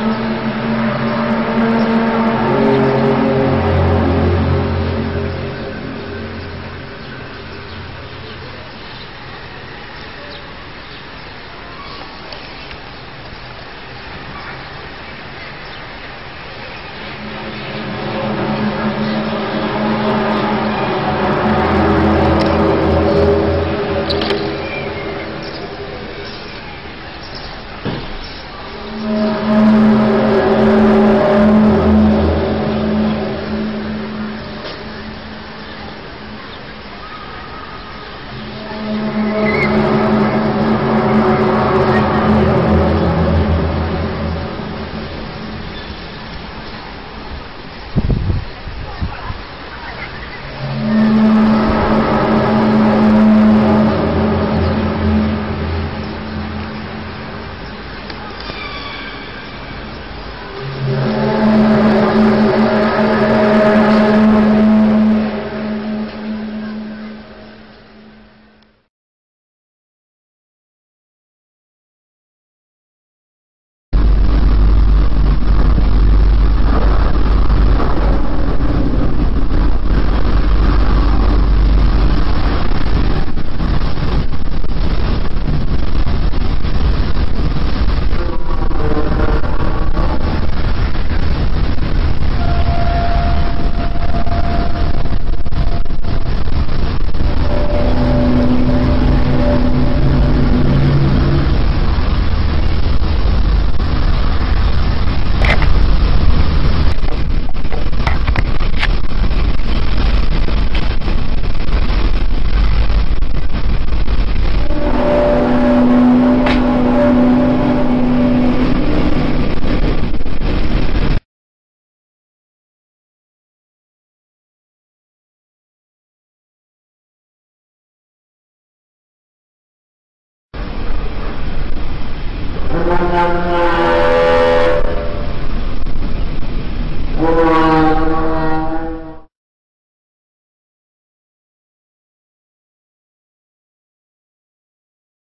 何?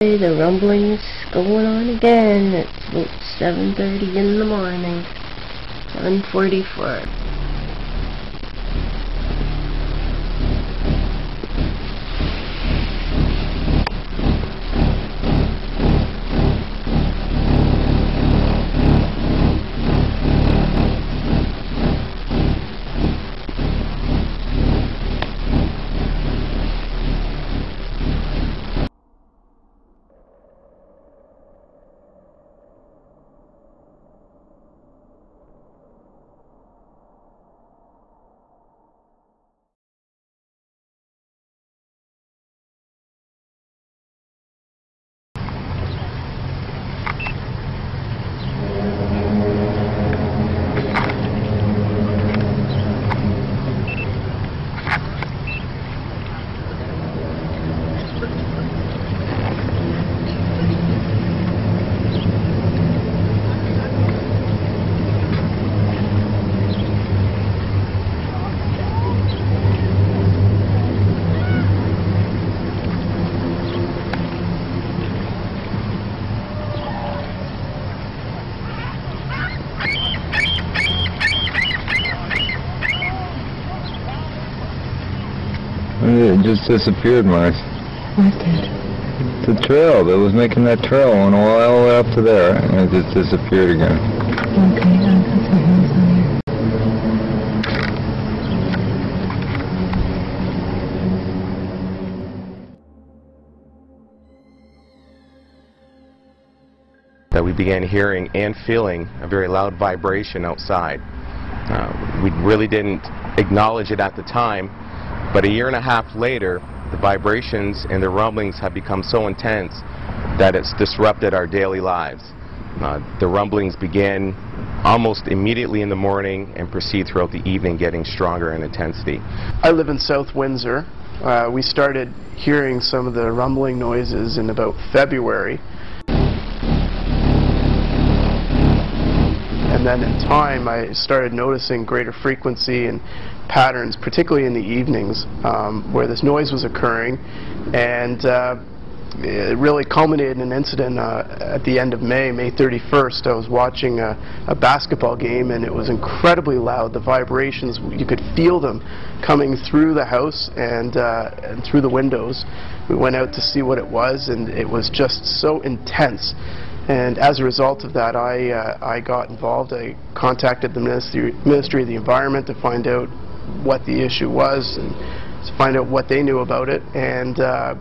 The rumbling's going on again. It's about 7.30 in the morning. 7.44. It just disappeared, Mark. What did? The trail that was making that trail went all the way up to there, and it just disappeared again. Okay, I'll put some hands on you. that we began hearing and feeling a very loud vibration outside. Uh, we really didn't acknowledge it at the time, but a year and a half later, the vibrations and the rumblings have become so intense that it's disrupted our daily lives. Uh, the rumblings begin almost immediately in the morning and proceed throughout the evening, getting stronger in intensity. I live in South Windsor. Uh, we started hearing some of the rumbling noises in about February. And then in time, I started noticing greater frequency and patterns, particularly in the evenings, um, where this noise was occurring. And uh, it really culminated in an incident uh, at the end of May, May 31st. I was watching a, a basketball game and it was incredibly loud. The vibrations, you could feel them coming through the house and, uh, and through the windows. We went out to see what it was and it was just so intense. And as a result of that, I, uh, I got involved. I contacted the Ministry, Ministry of the Environment to find out what the issue was and to find out what they knew about it. And uh,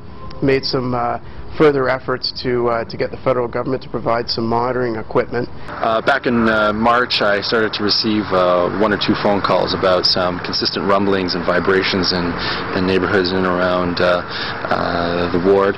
made some uh, further efforts to uh, to get the federal government to provide some monitoring equipment. Uh, back in uh, March, I started to receive uh, one or two phone calls about some consistent rumblings and vibrations in, in neighborhoods in and around uh, the ward,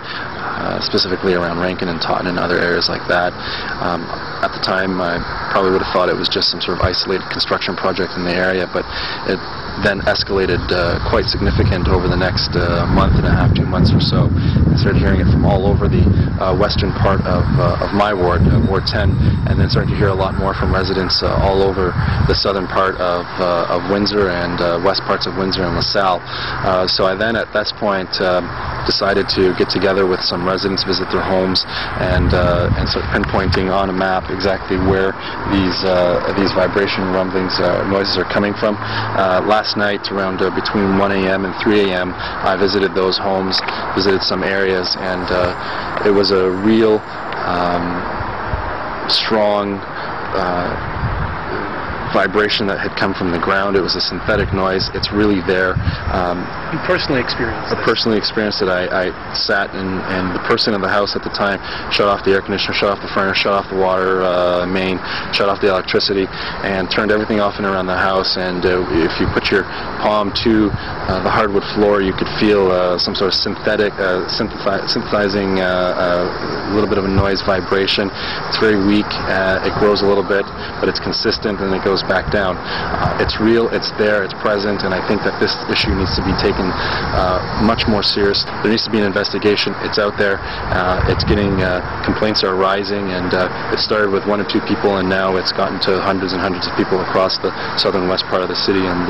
specifically around Rankin and Taunton and other areas like that. Um, at the time, I probably would have thought it was just some sort of isolated construction project in the area, but it then escalated uh, quite significant over the next uh, month and a half, two months or so. I started hearing it from all over the uh, western part of, uh, of my ward, uh, Ward 10, and then started to hear a lot more from residents uh, all over the southern part of, of Windsor and west parts of Windsor and LaSalle. So I then at this point decided to get together with some residents, visit their homes, and, and start pinpointing on a map exactly where these, these vibration rumblings, noises are coming from. Uh, last night around uh, between 1 a.m. and 3 a.m. I visited those homes, visited some areas, and uh, it was a real um, strong uh, vibration that had come from the ground. It was a synthetic noise. It's really there. Um, You personally experienced I personally experienced it. I, I sat and, and the person in the house at the time shut off the air conditioner, shut off the furnace, shut off the water uh, main, shut off the electricity, and turned everything off and around the house. And uh, if you put your palm to uh, the hardwood floor, you could feel uh, some sort of synthetic, uh, synthethi- synthesizing uh, uh, a little bit of a noise vibration. It's very weak. Uh, it grows a little bit, but it's consistent and it goes back down. Uh, it's real. It's there. It's present. And I think that this issue needs to be taken uh, much more serious. There needs to be an investigation. It's out there. Uh, it's getting uh, complaints are rising, and uh, it started with one or two people, and now it's gotten to hundreds and hundreds of people across the southern west part of the city, and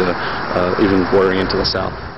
even bordering into the south.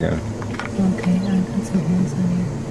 Yeah. Okay, I got some holes on here.